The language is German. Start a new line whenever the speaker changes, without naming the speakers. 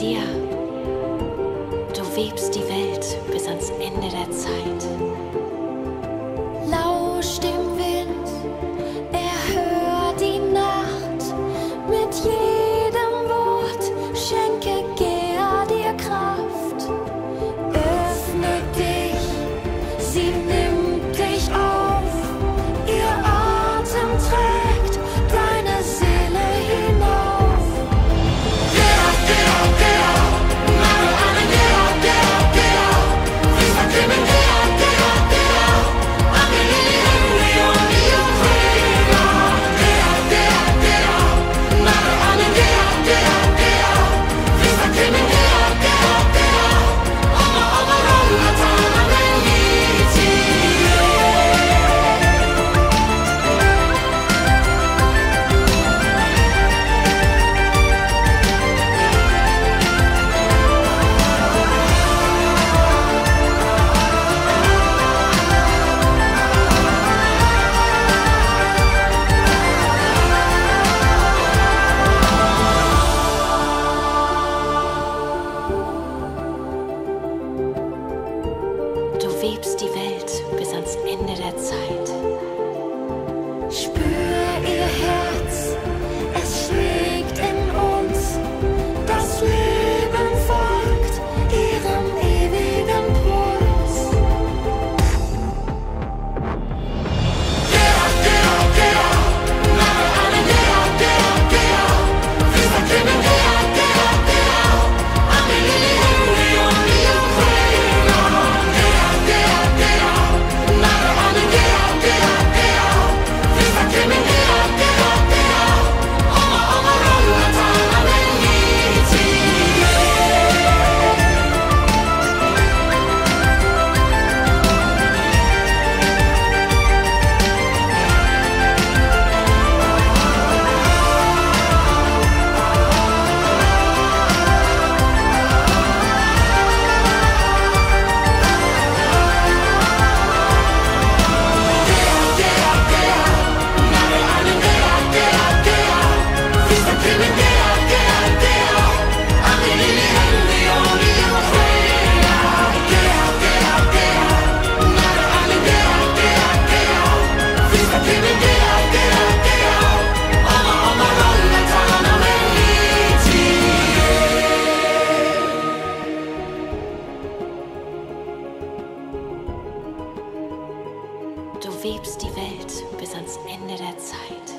dir. Du webst die Welt bis ans Ende der Zeit. Du webst die Welt bis ans Ende der Zeit.